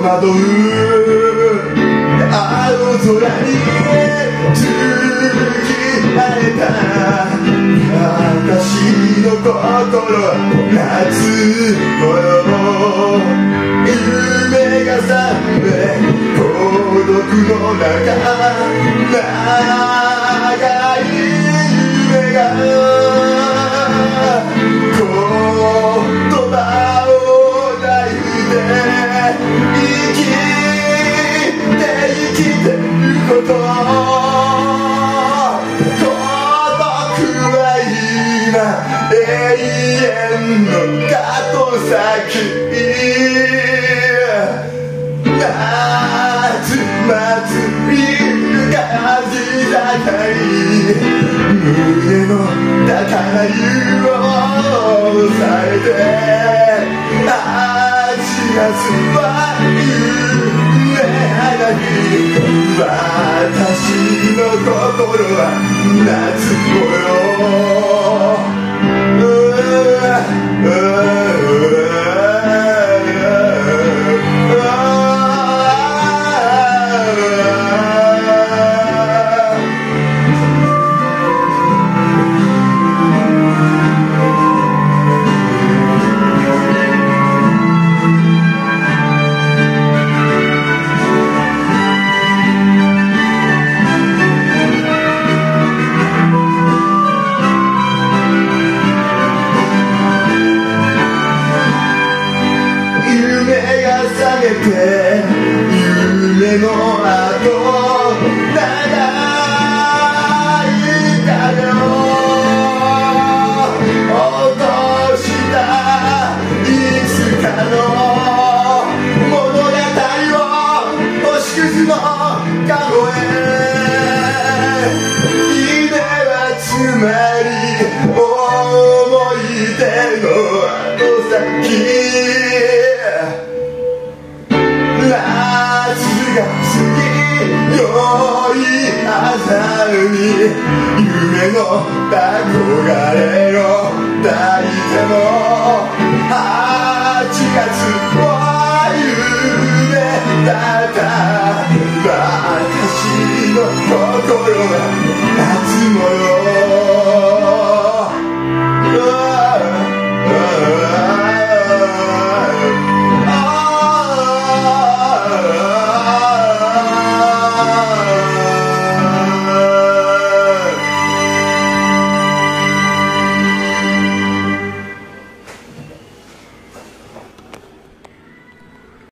戸惑う青空に突き上げた私の心夏模様夢が覚め孤独の中が永遠の後先夏祭りが時だたい胸の高いを抑えて足がすばり私の心は夏頃が覚めて夢の後長い影を落としたいつかの物語を星屑のカが過ぎ良い朝に夢の憧れを抱いても8月は夢だった私の心は夏模様